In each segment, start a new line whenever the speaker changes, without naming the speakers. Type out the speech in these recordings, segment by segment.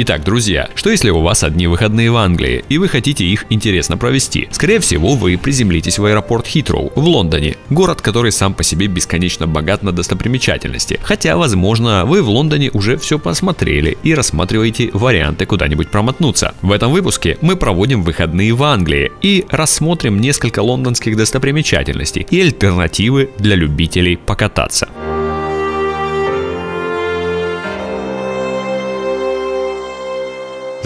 Итак, друзья, что если у вас одни выходные в Англии, и вы хотите их интересно провести? Скорее всего, вы приземлитесь в аэропорт Хитроу в Лондоне, город, который сам по себе бесконечно богат на достопримечательности. Хотя, возможно, вы в Лондоне уже все посмотрели и рассматриваете варианты куда-нибудь промотнуться. В этом выпуске мы проводим выходные в Англии и рассмотрим несколько лондонских достопримечательностей и альтернативы для любителей покататься.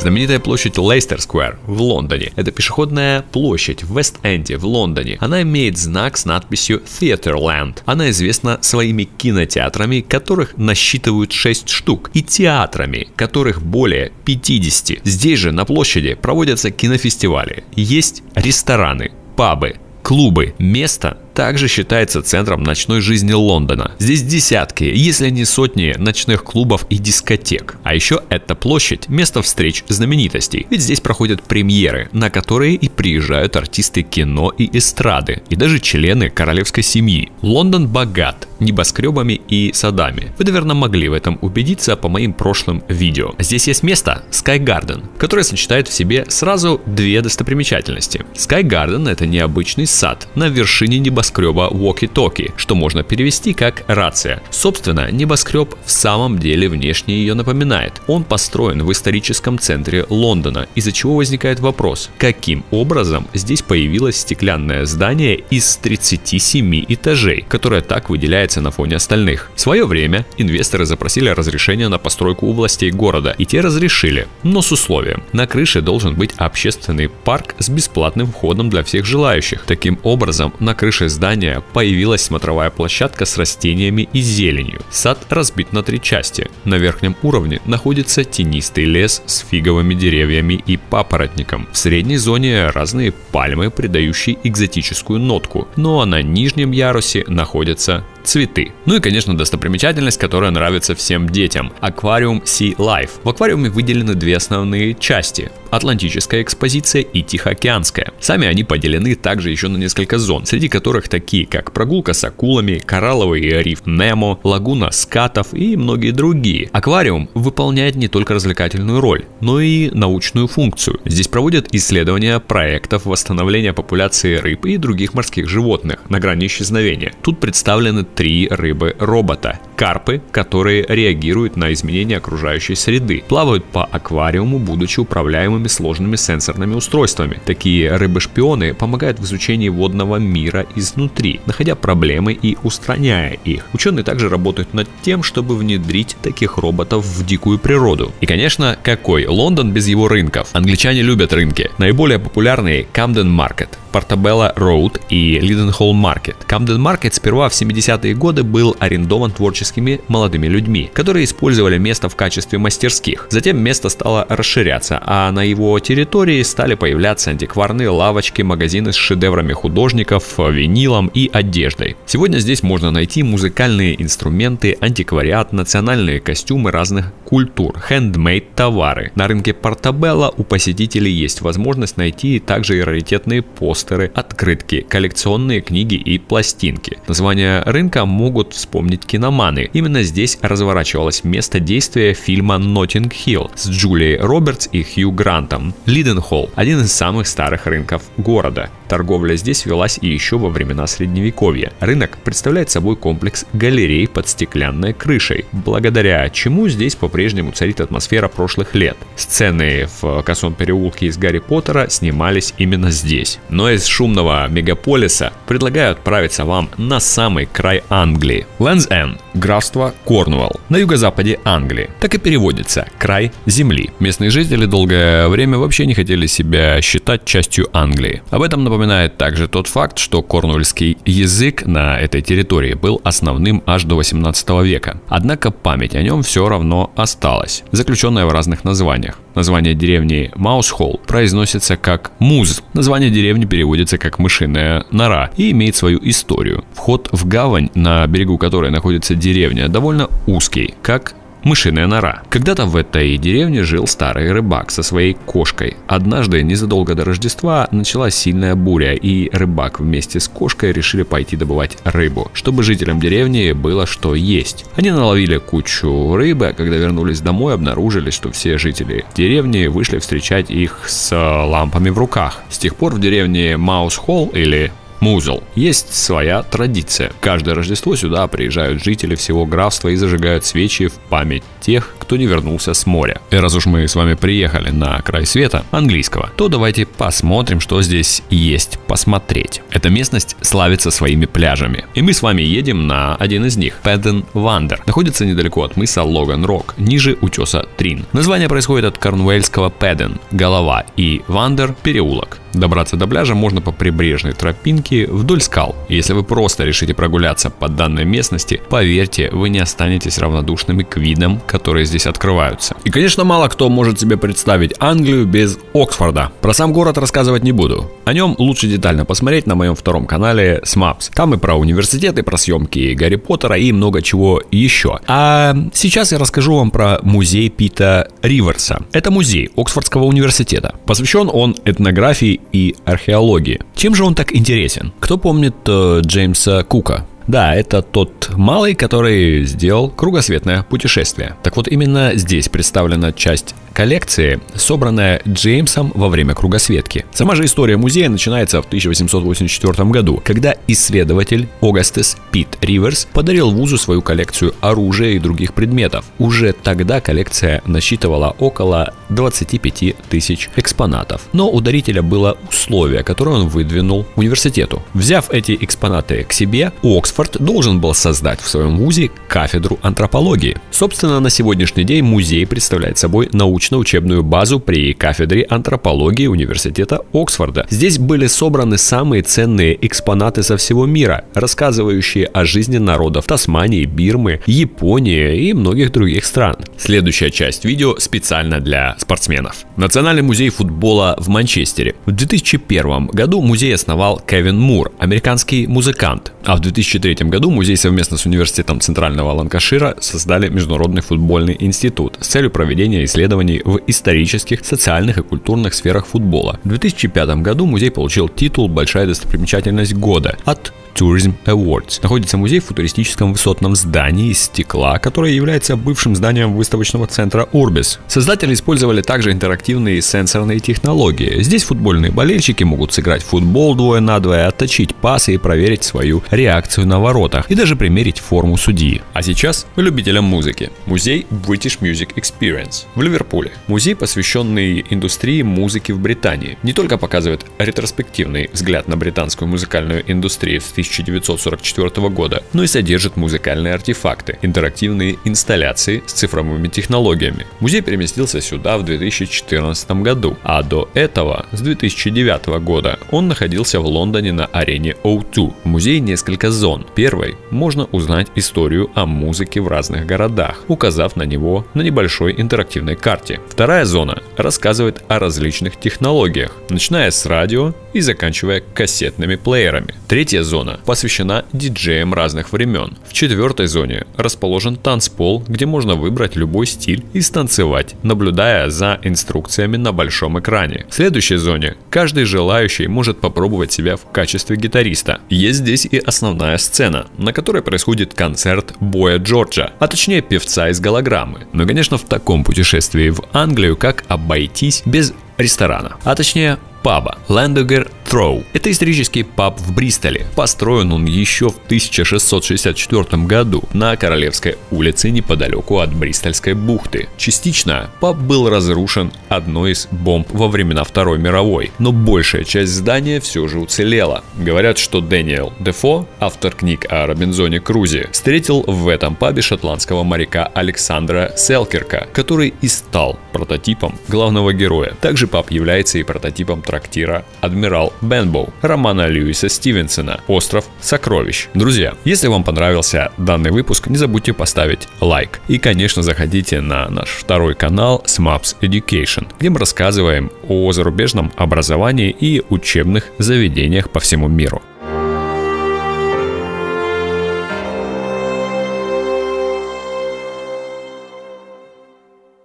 Знаменитая площадь Лейстер Сквер в Лондоне. Это пешеходная площадь в Вест-Энде в Лондоне. Она имеет знак с надписью Theaterland. Она известна своими кинотеатрами, которых насчитывают 6 штук, и театрами, которых более 50. Здесь же на площади проводятся кинофестивали. Есть рестораны, пабы, клубы. Место также считается центром ночной жизни Лондона. Здесь десятки, если не сотни ночных клубов и дискотек. А еще эта площадь – место встреч знаменитостей, ведь здесь проходят премьеры, на которые и приезжают артисты кино и эстрады, и даже члены королевской семьи. Лондон богат небоскребами и садами. Вы, наверное, могли в этом убедиться по моим прошлым видео. Здесь есть место Sky Garden, которое сочетает в себе сразу две достопримечательности. Sky Garden – это необычный сад на вершине небоскреба небоскреба Walkie-Talkie, что можно перевести как рация. Собственно, небоскреб в самом деле внешне ее напоминает. Он построен в историческом центре Лондона, из-за чего возникает вопрос, каким образом здесь появилось стеклянное здание из 37 этажей, которое так выделяется на фоне остальных. В свое время инвесторы запросили разрешение на постройку у властей города, и те разрешили, но с условием. На крыше должен быть общественный парк с бесплатным входом для всех желающих. Таким образом, на крыше здания появилась смотровая площадка с растениями и зеленью. Сад разбит на три части. На верхнем уровне находится тенистый лес с фиговыми деревьями и папоротником. В средней зоне разные пальмы, придающие экзотическую нотку. Ну а на нижнем ярусе находятся цветы. Ну и, конечно, достопримечательность, которая нравится всем детям – аквариум Sea Life. В аквариуме выделены две основные части – Атлантическая экспозиция и Тихоокеанская. Сами они поделены также еще на несколько зон, среди которых такие, как прогулка с акулами, коралловый риф Немо, лагуна скатов и многие другие. Аквариум выполняет не только развлекательную роль, но и научную функцию. Здесь проводят исследования проектов восстановления популяции рыб и других морских животных на грани исчезновения. Тут представлены три рыбы-робота. Карпы, которые реагируют на изменения окружающей среды, плавают по аквариуму, будучи управляемыми сложными сенсорными устройствами. Такие рыбы-шпионы помогают в изучении водного мира изнутри, находя проблемы и устраняя их. Ученые также работают над тем, чтобы внедрить таких роботов в дикую природу. И, конечно, какой Лондон без его рынков? Англичане любят рынки. Наиболее популярные Camden Market, Portobello Road и Lidenhall Market. Camden Market сперва в 70-е годы был арендован творческими молодыми людьми, которые использовали место в качестве мастерских. Затем место стало расширяться, а на его территории стали появляться антикварные лавочки, магазины с шедеврами художников, винилом и одеждой. Сегодня здесь можно найти музыкальные инструменты, антиквариат, национальные костюмы разных культур, хендмейд товары. На рынке Портабелла у посетителей есть возможность найти также и раритетные постеры, открытки, коллекционные книги и пластинки. Название рынка могут вспомнить киноманы. Именно здесь разворачивалось место действия фильма «Ноттинг Хилл» с Джулией Робертс и Хью Грантом. Лиденхолл – один из самых старых рынков города. Торговля здесь велась и еще во времена Средневековья. Рынок представляет собой комплекс галерей под стеклянной крышей, благодаря чему здесь по-прежнему царит атмосфера прошлых лет. Сцены в Косом переулке из Гарри Поттера снимались именно здесь. Но из шумного мегаполиса предлагаю отправиться вам на самый край Англии. Лэнс Энн, графство Корнуолл, на юго-западе Англии. Так и переводится «край земли». Местные жители долгое время вообще не хотели себя считать частью Англии. Об этом напоминает также тот факт, что корнуэльский язык на этой территории был основным аж до 18 века. Однако память о нем все равно осталась, заключенная в разных названиях. Название деревни Маусхолл произносится как Муз. Название деревни переводится как мышиная нора и имеет свою историю. Вход в гавань, на берегу которой находится деревня, довольно узкий, как Мышиная нора. Когда-то в этой деревне жил старый рыбак со своей кошкой. Однажды, незадолго до Рождества, началась сильная буря, и рыбак вместе с кошкой решили пойти добывать рыбу, чтобы жителям деревни было что есть. Они наловили кучу рыбы, а когда вернулись домой, обнаружили, что все жители деревни вышли встречать их с лампами в руках. С тех пор в деревне Маус Холл или Музел. Есть своя традиция. Каждое Рождество сюда приезжают жители всего графства и зажигают свечи в память тех, кто не вернулся с моря. И раз уж мы с вами приехали на край света английского, то давайте посмотрим, что здесь есть посмотреть. Эта местность славится своими пляжами. И мы с вами едем на один из них. Пэдден Вандер. Находится недалеко от мыса Логан Рок, ниже утеса Трин. Название происходит от корнуэльского Пэдден – голова и Вандер – переулок. Добраться до пляжа можно по прибрежной тропинке вдоль скал. Если вы просто решите прогуляться по данной местности, поверьте, вы не останетесь равнодушными к видам, которые здесь открываются. И, конечно, мало кто может себе представить Англию без Оксфорда. Про сам город рассказывать не буду. О нем лучше детально посмотреть на моем втором канале SMAPS. Там и про университеты, про съемки Гарри Поттера и много чего еще. А сейчас я расскажу вам про музей Пита Риверса. Это музей Оксфордского университета. Посвящен он этнографии и археологии. Чем же он так интересен? Кто помнит э, Джеймса Кука? Да, это тот малый, который сделал кругосветное путешествие. Так вот, именно здесь представлена часть коллекции, собранная Джеймсом во время кругосветки. Сама же история музея начинается в 1884 году, когда исследователь Огастес Пит Риверс подарил вузу свою коллекцию оружия и других предметов. Уже тогда коллекция насчитывала около 25 тысяч экспонатов. Но у дарителя было условие, которое он выдвинул университету. Взяв эти экспонаты к себе, Оксфорд должен был создать в своем вузе кафедру антропологии. Собственно, на сегодняшний день музей представляет собой научный научно-учебную базу при кафедре антропологии Университета Оксфорда. Здесь были собраны самые ценные экспонаты со всего мира, рассказывающие о жизни народов Тасмании, Бирмы, Японии и многих других стран. Следующая часть видео специально для спортсменов. Национальный музей футбола в Манчестере. В 2001 году музей основал Кевин Мур, американский музыкант. А в 2003 году музей совместно с Университетом Центрального Ланкашира создали Международный футбольный институт с целью проведения исследований исследований в исторических, социальных и культурных сферах футбола. В 2005 году музей получил титул «Большая достопримечательность года» от Tourism Awards. Находится музей в футуристическом высотном здании из стекла, которое является бывшим зданием выставочного центра Urbis. Создатели использовали также интерактивные сенсорные технологии. Здесь футбольные болельщики могут сыграть в футбол двое на двое, отточить пасы и проверить свою реакцию на воротах, и даже примерить форму судьи. А сейчас любителям музыки. Музей British Music Experience в Ливерпуле. Музей, посвященный индустрии музыки в Британии. Не только показывает ретроспективный взгляд на британскую музыкальную индустрию в 1944 года, но и содержит музыкальные артефакты, интерактивные инсталляции с цифровыми технологиями. Музей переместился сюда в 2014 году, а до этого, с 2009 года, он находился в Лондоне на арене O2. В музее несколько зон. Первой можно узнать историю о музыке в разных городах, указав на него на небольшой интерактивной карте. Вторая зона рассказывает о различных технологиях, начиная с радио и заканчивая кассетными плеерами. Третья зона посвящена диджеям разных времен. В четвертой зоне расположен танцпол, где можно выбрать любой стиль и станцевать, наблюдая за инструкциями на большом экране. В следующей зоне каждый желающий может попробовать себя в качестве гитариста. Есть здесь и основная сцена, на которой происходит концерт Боя Джорджа, а точнее певца из голограммы. Но, конечно, в таком путешествии в Англию как обойтись без ресторана, а точнее паба Landoger Throw. Это исторический паб в Бристоле. Построен он еще в 1664 году на Королевской улице неподалеку от Бристольской бухты. Частично паб был разрушен одной из бомб во времена Второй мировой, но большая часть здания все же уцелела. Говорят, что Дэниел Дефо, автор книг о Робинзоне Крузе, встретил в этом пабе шотландского моряка Александра Селкерка, который и стал прототипом главного героя. Также паб является и прототипом трактира «Адмирал Бенбоу» романа Льюиса Стивенсона «Остров сокровищ». Друзья, если вам понравился данный выпуск, не забудьте поставить лайк. И, конечно, заходите на наш второй канал SMAPS Education, где мы рассказываем о зарубежном образовании и учебных заведениях по всему миру.